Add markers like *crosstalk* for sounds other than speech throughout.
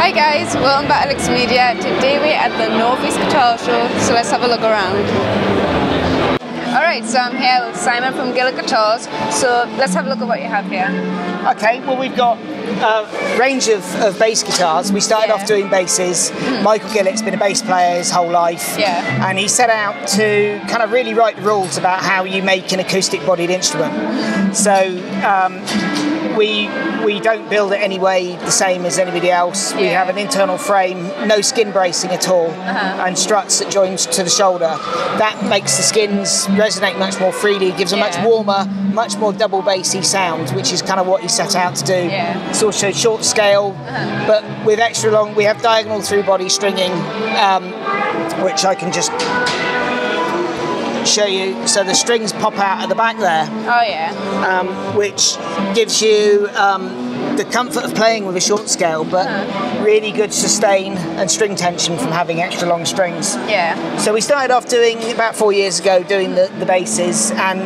Hi guys, welcome back Lixx Media. Today we're at the Northeast Guitar Show, so let's have a look around. Alright, so I'm here with Simon from Gillett Guitars, so let's have a look at what you have here. Okay, well we've got a range of, of bass guitars. We started Yeah. off doing basses. Michael Gillett's been a bass player his whole life. Yeah. And he set out to kind of really write the rules about how you make an acoustic bodied instrument. So um, we we don't build it any way the same as anybody else. We have an internal frame, no skin bracing at all, Uh-huh. and struts that join to the shoulder. That makes the skins resonate much more freely, gives a much warmer, much more double bassy sound, which is kind of what he set out to do. Yeah. It's also short scale, but with extra long. We have diagonal through body stringing, um, which I can just show you. So the strings pop out at the back there, Oh yeah, um, which gives you um, the comfort of playing with a short scale, but really good sustain and string tension from having extra long strings. yeah, So we started off doing about four years ago doing the, the basses, and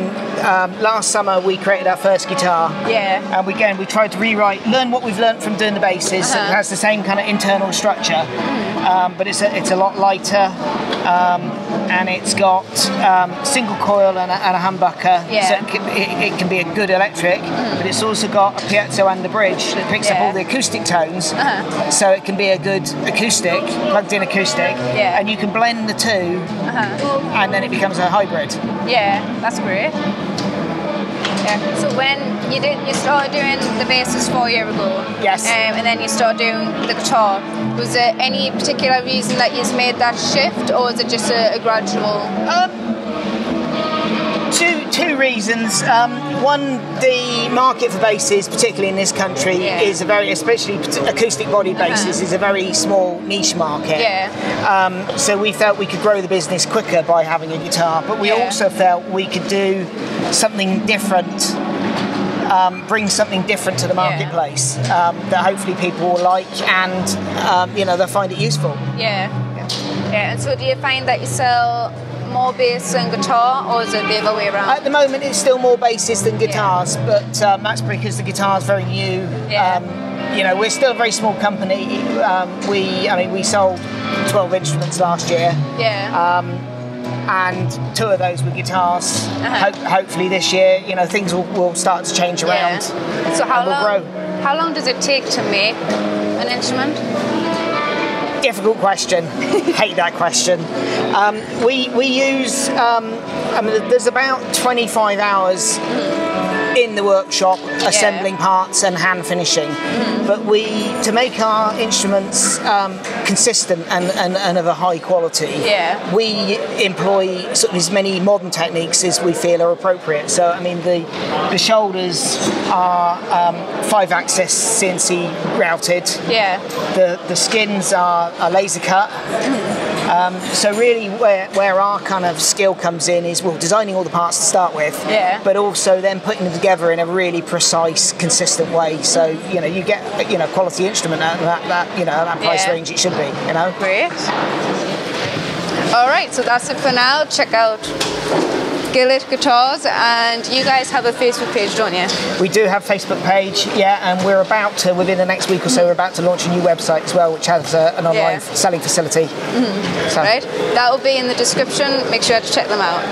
um, last summer we created our first guitar. yeah, And we, again, we tried to rewrite, learn what we've learned from doing the basses. Uh-huh. it has the same kind of internal structure, um, but it's a, it's a lot lighter, um, and it's got um, single coil and a, and a humbucker. Yeah. So it can, it, it can be a good electric, but it's also got a piezo and a bridge that picks up all the acoustic tones. Uh-huh. So it can be a good acoustic, plugged-in acoustic, Yeah. and you can blend the 2 Uh-huh. and then it becomes a hybrid. yeah, that's great. Yeah. So when you did, you started doing the basses four years ago. Yes. Um, and then you started doing the guitar. Was there any particular reason that you've made that shift, or is it just a, a gradual? Two two reasons. Um, one, the market for basses, particularly in this country, Yeah. is a very, especially acoustic body basses, is a very small niche market. Yeah. Um, so we felt we could grow the business quicker by having a guitar, but we Yeah. also felt we could do something different. Um, bring something different to the marketplace um, that hopefully people will like and um, you know they'll find it useful. Yeah. Yeah. And so do you find that you sell more bass than guitar, or is it the other way around? At the moment, it's still more basses than guitars, but um, that's because the guitar's very new. Yeah. Um, you know, we're still a very small company. Um, we, I mean, we sold 12 instruments last year, yeah. and two of those were guitars. Uh-huh. Hope, hopefully, this year, you know, things will, will start to change around. yeah. So how and we'll long? grow. How long does it take to make an instrument? Difficult question. *laughs* Hate that question. Um, we we use. Um, I mean, there's about 25 hours in the workshop assembling parts and hand finishing. But we to make our instruments um, consistent and, and, and of a high quality. Yeah. We employ sort of as many modern techniques as we feel are appropriate. So I mean, the the shoulders are um, five-axis CNC routed Yeah. the, the skins are, are laser cut. Um, so really, where, where our kind of skill comes in is well, designing all the parts to start with, Yeah. but also then putting them together in a really precise, consistent way. So you know, you get you know quality instrument at that, that you know that price Yeah. range it should be. You know. Great. All right. So that's it for now. Check out Gillett Guitars, and you guys have a Facebook page, don't you? We do have Facebook page, yeah, and we're about to within the next week or so we're about to launch a new website as well, which has uh, an online Yeah. selling facility. So- Right. That will be in the description. Make sure to check them out.